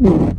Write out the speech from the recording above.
Mm.